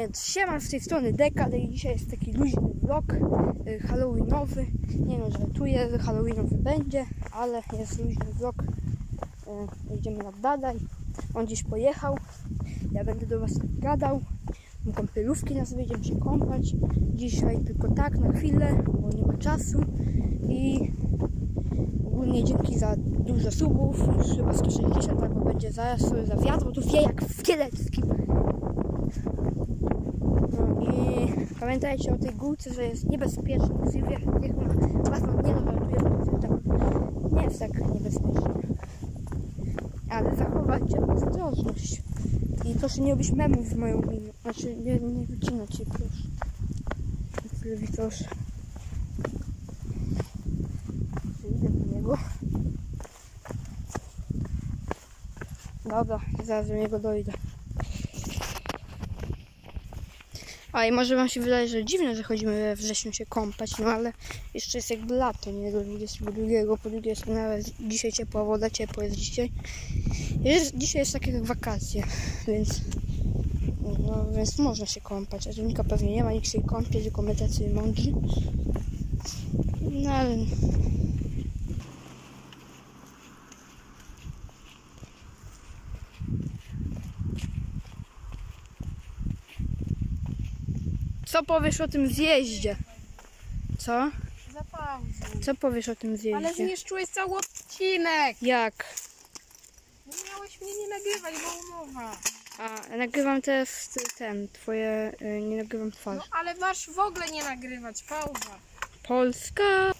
Więc siema z tej strony Dekad i dzisiaj jest taki luźny vlog y, halloweenowy. Nie no, żartuję, że halloweenowy będzie, ale jest luźny vlog. Y, Idziemy na badaj. On gdzieś pojechał. Ja będę do was gadał. Mam kąpielówki nas będziemy się kąpać. Dzisiaj tylko tak na chwilę, bo nie ma czasu. I ogólnie dzięki za dużo subów, już chyba 160 albo będzie zaraz za wiatr, bo tu wie jak w Kieleckim. No i pamiętajcie o tej górce, że jest niebezpieczny. Niech ma was nie bo tam nie jest tak niebezpiecznie. Ale zachowajcie ostrożność. I proszę nie robić memów z moją miną. Znaczy nie, nie wycinać się proszę. Sylwii proszę. Idę do niego. Dobra, zaraz do niego dojdę. A i może wam się wydaje, że dziwne, że chodzimy we wrześniu się kąpać, no ale jeszcze jest jakby lato, nie do 22, po drugie jest nawet dzisiaj ciepła woda, ciepło jest dzisiaj. Jest, dzisiaj jest takie jak wakacje, więc no, więc można się kąpać, a Dominika pewnie nie ma, nikt się kąpie, tylko my tacy mądrzy. No ale Co powiesz o tym zjeździe? Co? Zapauzuj. Co powiesz o tym Ale zjeździe? zniszczyłeś cały odcinek. Jak? Nie miałeś mnie nie nagrywać, bo umowa. A, nagrywam teraz ten, twoje, y, nie nagrywam No twarz. ale masz w ogóle nie nagrywać, pauza. Polska!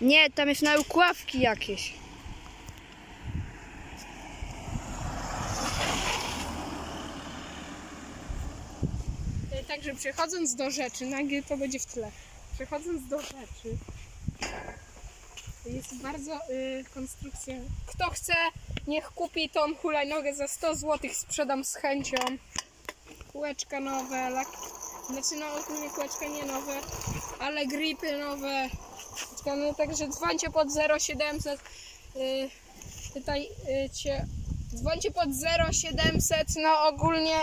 Nie, tam jest na ukławki jakieś. E, Także przechodząc do rzeczy, nagle to będzie w tle. Przechodząc do rzeczy, jest bardzo y, konstrukcja. Kto chce, niech kupi tą hulajnogę za 100 zł, sprzedam z chęcią. Kółeczka nowe, lak... znaczy no ogólnie kółeczka nie nowe, ale gripy nowe. No, także dzwońcie pod 0700. Y, tutaj y, cię. Dzwońcie pod 0700, no ogólnie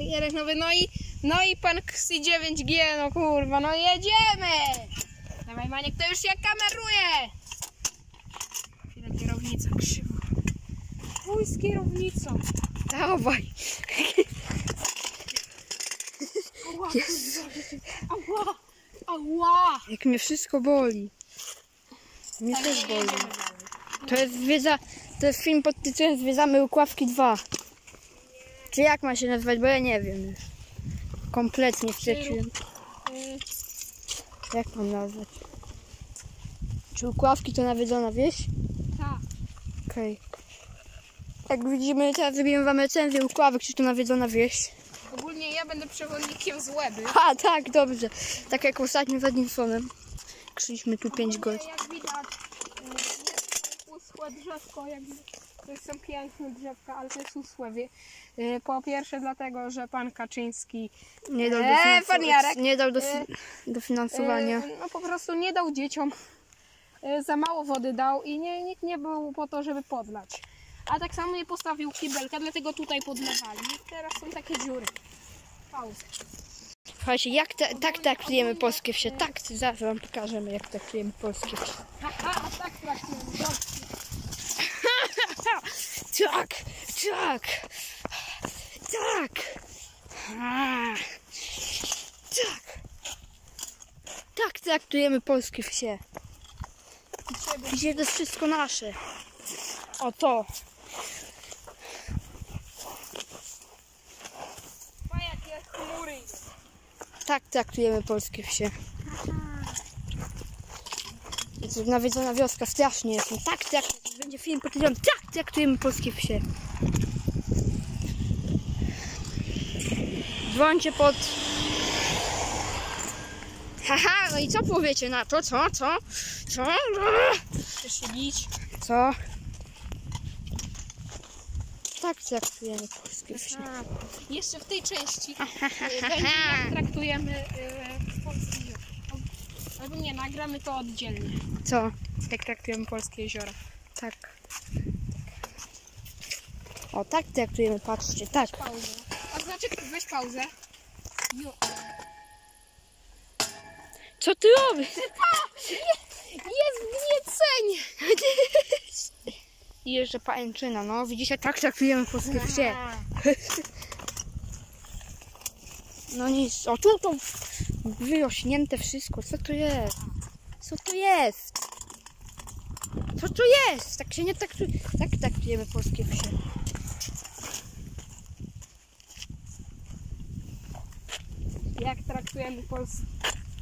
y, Jarek nowy, no i no i pan Xi 9G, no kurwa, no jedziemy! Dawaj Maniek, to już się kameruje! Chwilę kierownica krzywo. Chuj z kierownicą. Dawaj. Ała, ała, ała. Jak mnie wszystko boli. Mnie też boli. To jest zwiedza, to jest film pod tytułem Zwiedzamy Ukławki 2. Czy jak ma się nazywać, bo ja nie wiem już. Kompletnie wcześniej. Y, Jak mam nazwać? Czy Ukławki to nawiedzona wieś? tak. Okej. Jak widzimy, teraz zrobimy wam recenzję Ukławek, czy to nawiedzona wieś. Ogólnie ja będę przewodnikiem z Łeby. A, tak, dobrze. Tak jak ostatnim z Adinsonem. Krzyliśmy tu 5 Ogólnie, godzin. Jak widać, y, jest uschłe drzewko, jak to są piękne drzewka, ale to jest uschłe. y, Po pierwsze dlatego, że pan Kaczyński Nie dał, Eee, dofinansu- pan Jarek. nie dał dofi- dofinansowania. y, no po prostu nie dał dzieciom, y, za mało wody dał i nie, nikt nie był po to, żeby podlać. A tak samo nie postawił kibelka, dlatego tutaj podlewali. I teraz są takie dziury. Pauza. Słuchajcie, jak te, tak traktujemy polskie wsie. Tak, zaraz wam pokażemy, jak traktujemy polskie wsie. Haha, a tak traktujemy. Tak, tak, tak, tak. Tak traktujemy polskie wsie. Gdzie to jest wszystko nasze? O to. Tak traktujemy polskie wsie. Jest nawiedzona wioska, strasznie jest. No tak traktujemy, będzie film tytułem Tak traktujemy polskie wsie. Dzwońcie pod... Haha, no i co powiecie na to? Co? Co? Co? Chcesz się bić? Tak traktujemy polskie wsie. A, jeszcze w tej części y, będzie jak traktujemy y, polskie jeziora. Albo nie, nagramy to oddzielnie. Co? Jak traktujemy polskie jeziora. Tak. O, tak traktujemy, patrzcie, tak. Pauzę. A znaczy, weź pauzę. Ju. Co ty robisz? Jest gniecenie! I jeszcze pajęczyna, no widzicie, tak traktujemy polskie wsie. No nic, o tu to wyrośnięte wszystko, co to jest? Co to jest? Co to jest? Tak się nie traktuje, tak traktujemy polskie wsie. Jak traktujemy polskie...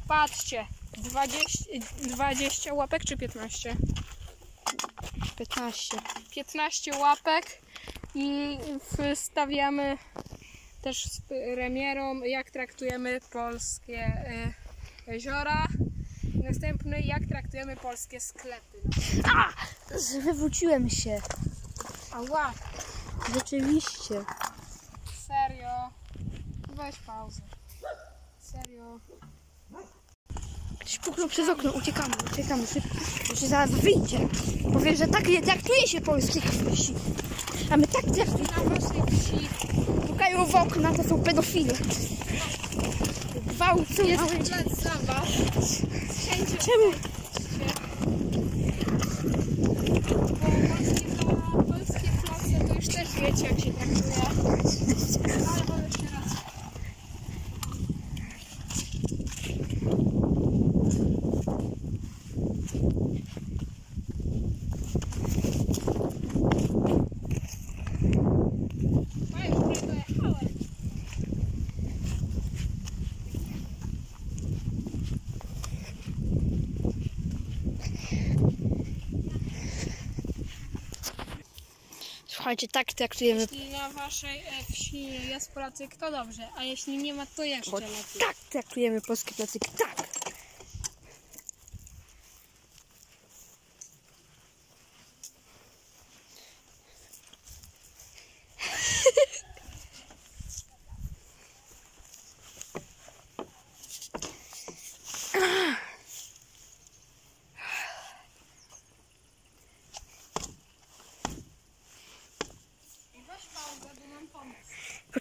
Patrzcie, 20, 20 łapek czy 15? 15. 15 łapek i wstawiamy też z premierą, jak traktujemy polskie y, jeziora. Następny, jak traktujemy polskie sklepy. Wywróciłem się. Ała, Rzeczywiście. serio. Weź pauzę. Serio. Ktoś puknął przez okno, uciekamy, uciekamy szybko. Bo się zaraz wyjdzie. Powie, że tak nie traktuje się polskich wsi. A my tak traktujemy. Na waszej wsi Pukają w okna, to są pedofile. Gwałcą jest małe plac zabaw. Wszędzie Czemu? Bo polskie, to, polskie place to już też wiecie jak się traktuje. Ale bo jeszcze raz. Mają, które dojechały. Słuchajcie, tak traktujemy. Jeśli na waszej e, wsi jest placyk, to dobrze, a jeśli nie ma, to jeszcze Bo lepiej. tak traktujemy polskie placyki. Tak.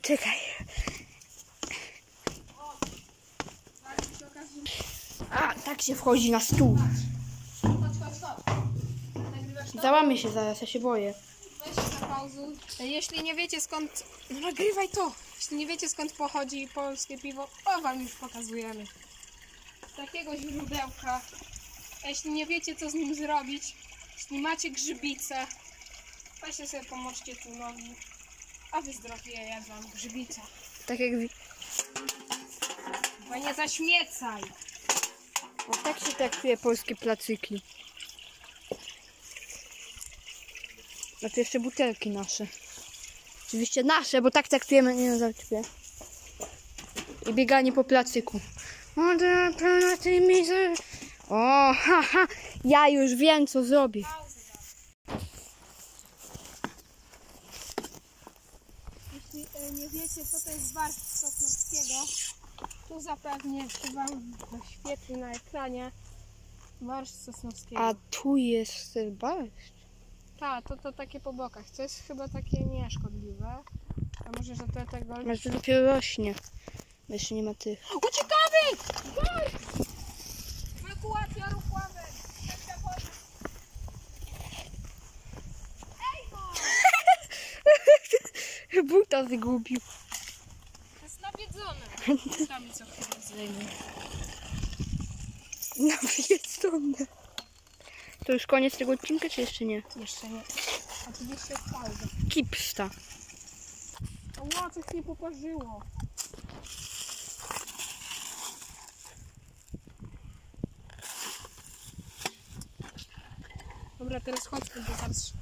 Poczekaj. A, tak się wchodzi na stół. Załamię się zaraz, ja się boję. Weź na pauzu. Jeśli nie wiecie skąd... No nagrywaj to! Jeśli nie wiecie skąd pochodzi polskie piwo, to wam już pokazujemy. Z takiego źródełka. A jeśli nie wiecie co z nim zrobić, jeśli macie grzybice, weźcie sobie pomoczcie tu nogi, a wyzdrowieje wam grzybica. Tak jak wi- Bo nie zaśmiecaj! o, tak się traktuje polskie placyki. A to jeszcze butelki nasze. Oczywiście nasze, bo tak traktujemy, nie no, żartuję. I bieganie po placyku. O, O, haha, ja już wiem co zrobię. Pauzę dam. Jeśli e, nie wiecie, co to jest barszcz sosnowskiego, tu zapewnie się Wam na ekranie barszcz sosnowskiego. A tu jest ten barszcz. Tak, to, to takie po bokach. To jest chyba takie nieszkodliwe. A może, że to tego... Masz to dopiero rośnie. Bo Jeszcze nie ma tych. Uciekamy! Barszcz! Ewakuacja ruch ławek! Sekcja wody. Ej no! Buta zgubił. Jest nawiedzone. Sami co chwilę zdejmę. Nawiedzone. To już koniec tego odcinka, czy jeszcze nie? Jeszcze nie. Oczywiście jest pauza. Kipsta. O, coś mnie poparzyło. Dobra, teraz chodźmy, bo zaraz...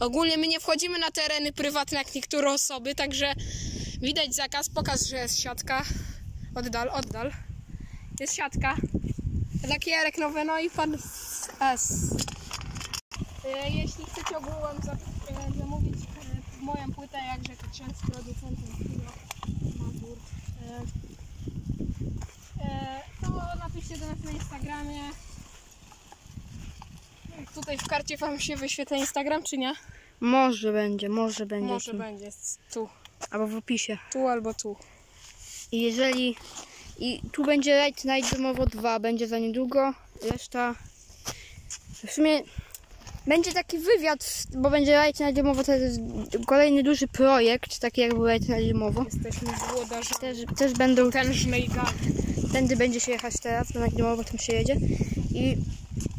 Ogólnie my nie wchodzimy na tereny prywatne jak niektóre osoby, także widać zakaz. Pokaż, że jest siatka. Oddal, oddal. Jest siatka. Lakierek nowy, no i pan S. E, Jeśli chcecie ogółem e, zamówić e, moją płytę, jakże Kaczyński, producentem Mazur, e, to napiszcie do nas na Instagramie. Tutaj w karcie wam się wyświetla Instagram, czy nie? Może będzie, może będzie. Może tu. będzie. Tu. Albo w opisie. Tu albo tu. I jeżeli... I tu będzie Raid Night Domowo 2, będzie za niedługo. Reszta... W sumie... Będzie taki wywiad, bo będzie Raid Night Domowo to jest kolejny duży projekt, taki jak był Raid Night Domowo. Jesteśmy włodarzami Też, też będą tężnej. Tędy będzie się jechać teraz, do Nagdomowo tam się jedzie. I,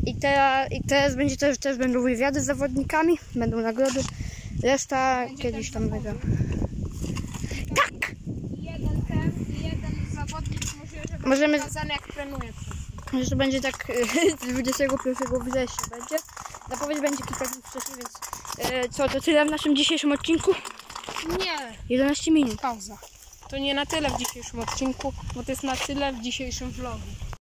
i, teraz, I teraz będzie też, też będą wywiady z zawodnikami, będą nagrody. Reszta kiedyś tam wygra. Tak! Jeden ten, jeden zawodnik może, Możemy- pokazany jak trenuje. Że to będzie tak e, 21 września będzie. Zapowiedź będzie kilka dni wcześniej, więc e, co, to tyle w naszym dzisiejszym odcinku? Nie, 11 minut. pauza. To nie na tyle w dzisiejszym odcinku, bo to jest na tyle w dzisiejszym vlogu.